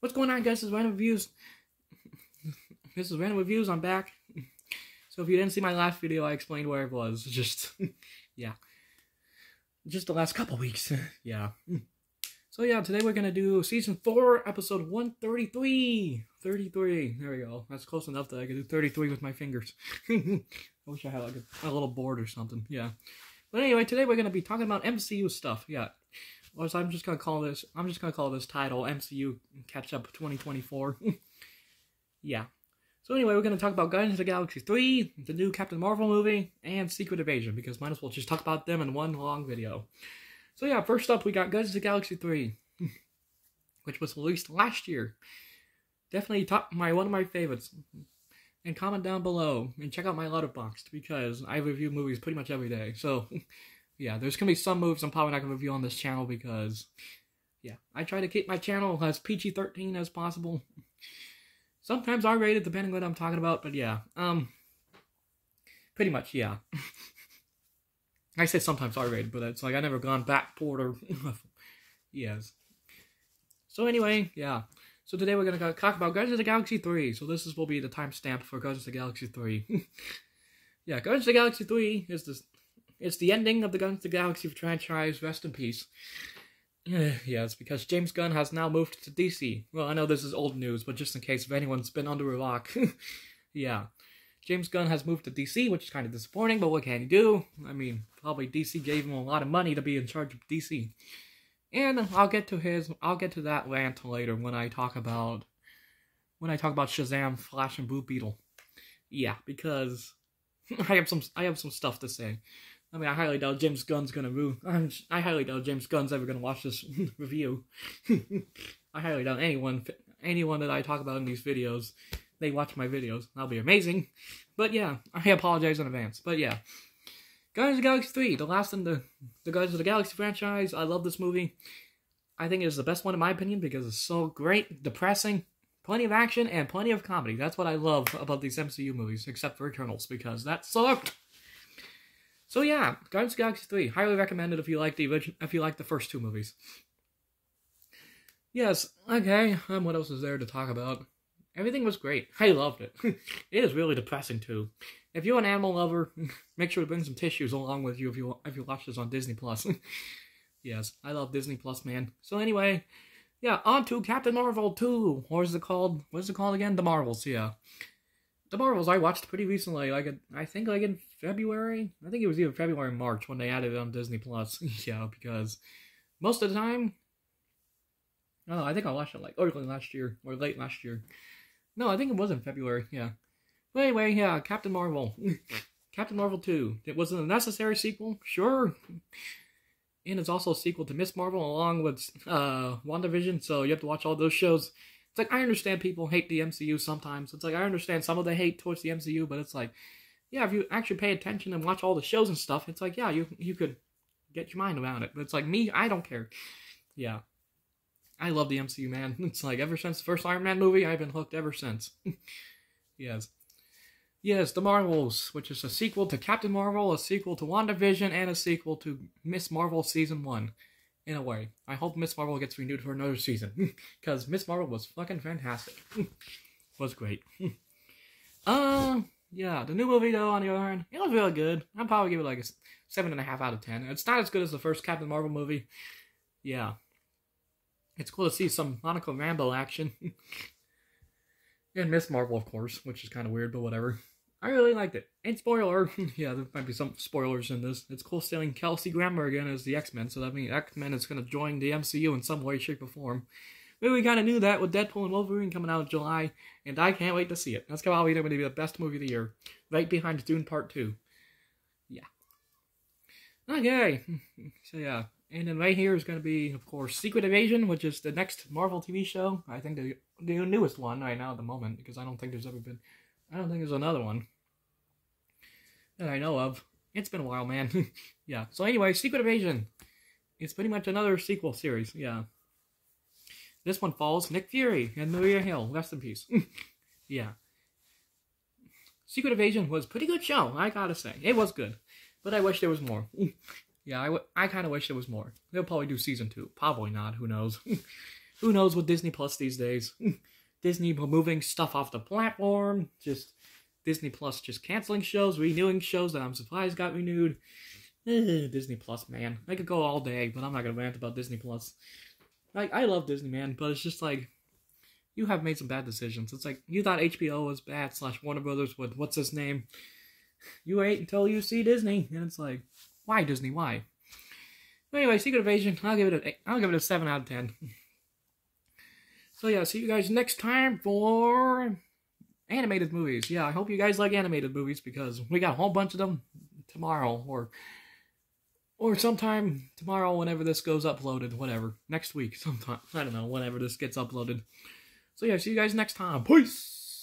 What's going on, guys? This is Random Reviews. this is Random Reviews. I'm back. So if you didn't see my last video, I explained where it was. Just, yeah. Just the last couple weeks. yeah. So yeah, today we're gonna do season four, episode one thirty-three. Thirty-three. There we go. That's close enough that I can do thirty-three with my fingers. I wish I had like a, a, little board or something. Yeah. But anyway, today we're gonna be talking about MCU stuff. Yeah. Or so I'm just gonna call this. I'm just gonna call this title MCU Catch Up 2024. yeah. So anyway, we're gonna talk about Guardians of the Galaxy 3, the new Captain Marvel movie, and Secret Invasion because might as well just talk about them in one long video. So yeah, first up we got Guardians of the Galaxy 3, which was released last year. Definitely top my one of my favorites. And comment down below and check out my Letterboxd because I review movies pretty much every day. So yeah, there's gonna be some moves I'm probably not gonna review on this channel because yeah, I try to keep my channel as PG-13 as possible. Sometimes R-rated depending on what I'm talking about, but yeah, um, pretty much yeah. I say sometimes R-rated, but it's like I never gone back or yes. So anyway, yeah. So today we're gonna talk about Guardians of the Galaxy 3. So this is will be the timestamp for Guardians of the Galaxy 3. yeah, Guardians of the Galaxy 3 is this it's the ending of the Guns of the Galaxy franchise, rest in peace. yeah, it's because James Gunn has now moved to DC. Well, I know this is old news, but just in case if anyone's been under a rock. yeah. James Gunn has moved to DC, which is kind of disappointing, but what can you do? I mean, probably DC gave him a lot of money to be in charge of DC. And I'll get to his I'll get to that rant later when I talk about when I talk about Shazam, Flash and Blue Beetle. Yeah, because I have some I have some stuff to say. I mean, I highly doubt James Gunn's gonna move. I'm, I highly doubt James Gunn's ever gonna watch this review. I highly doubt anyone anyone that I talk about in these videos they watch my videos. That'll be amazing. But yeah, I apologize in advance. But yeah. Guardians of the Galaxy 3, the last in the, the Guardians of the Galaxy franchise. I love this movie. I think it is the best one in my opinion because it's so great, depressing, plenty of action, and plenty of comedy. That's what I love about these MCU movies, except for Eternals, because that sucked. So yeah, Guardians of Galaxy 3, highly recommended if you like the original, if you like the first two movies. Yes, okay, um, what else is there to talk about? Everything was great. I loved it. it is really depressing too. If you're an animal lover, make sure to bring some tissues along with you if you if you watch this on Disney Plus. yes, I love Disney Plus, man. So anyway, yeah, on to Captain Marvel 2. What is it called? What is it called again? The Marvels, yeah. The Marvels I watched pretty recently, like I think like in February. I think it was either February or March when they added it on Disney Plus. yeah, because most of the time, oh, I think I watched it like early last year or late last year. No, I think it was in February, yeah. But anyway, yeah, Captain Marvel. Captain Marvel 2. It wasn't a necessary sequel, sure. And it's also a sequel to Miss Marvel along with uh, WandaVision, so you have to watch all those shows. Like, I understand people hate the MCU sometimes. It's like, I understand some of the hate towards the MCU, but it's like, yeah, if you actually pay attention and watch all the shows and stuff, it's like, yeah, you you could get your mind around it. But it's like, me, I don't care. Yeah. I love the MCU, man. It's like ever since the first Iron Man movie, I've been hooked ever since. yes. Yes, The Marvels, which is a sequel to Captain Marvel, a sequel to WandaVision, and a sequel to Miss Marvel Season 1. In a way. I hope Miss Marvel gets renewed for another season. Because Miss Marvel was fucking fantastic. was great. uh, yeah, the new movie, though, on the other hand, it was really good. I'd probably give it like a 7.5 out of 10. It's not as good as the first Captain Marvel movie. Yeah, it's cool to see some Monica Rambeau action. and Miss Marvel, of course, which is kind of weird, but whatever. I really liked it. And spoiler, yeah, there might be some spoilers in this. It's cool seeing Kelsey Grammer again as the X-Men, so that means X-Men is going to join the MCU in some way, shape, or form. Maybe we kind of knew that with Deadpool and Wolverine coming out in July, and I can't wait to see it. That's probably going to be the best movie of the year, right behind Dune Part 2. Yeah. Okay, so yeah, and then right here is going to be, of course, Secret Invasion, which is the next Marvel TV show. I think the, the newest one right now at the moment, because I don't think there's ever been, I don't think there's another one that I know of. It's been a while, man. yeah. So anyway, Secret Invasion. It's pretty much another sequel series. Yeah. This one follows Nick Fury and Maria Hill. Rest in peace. yeah. Secret Invasion was pretty good show, I gotta say. It was good. But I wish there was more. Yeah, I, w- I kind of wish there was more. They'll probably do season two. Probably not. Who knows? who knows with Disney Plus these days? Disney moving stuff off the platform, just Disney Plus just canceling shows, renewing shows that I'm surprised got renewed. Eh, Disney Plus, man. I could go all day, but I'm not gonna rant about Disney Plus. Like, I love Disney, man, but it's just like, you have made some bad decisions. It's like, you thought HBO was bad, slash Warner Brothers with, what's his name? You wait until you see Disney, and it's like, why Disney, why? Anyway, Secret Invasion, I'll give it a, I'll give it a 7 out of 10. So yeah, see you guys next time for animated movies. Yeah, I hope you guys like animated movies because we got a whole bunch of them tomorrow or or sometime tomorrow whenever this goes uploaded, whatever. Next week sometime. I don't know, whenever this gets uploaded. So yeah, see you guys next time. Peace.